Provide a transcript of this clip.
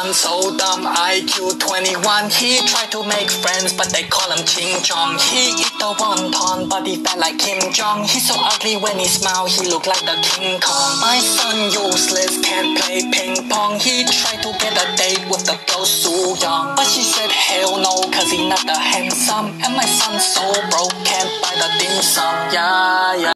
son so dumb, IQ 21. He tried to make friends, but they call him Ching Chong. He eat the wonton, but he felt like Kim Jong. He's so ugly when he smile, he look like the King Kong. My son useless, can't play ping pong. He tried to get a date with the girl Soo Young, but she said hell no, cause he not the handsome. And my son so broke, can't buy the dim sum. Yeah, yeah.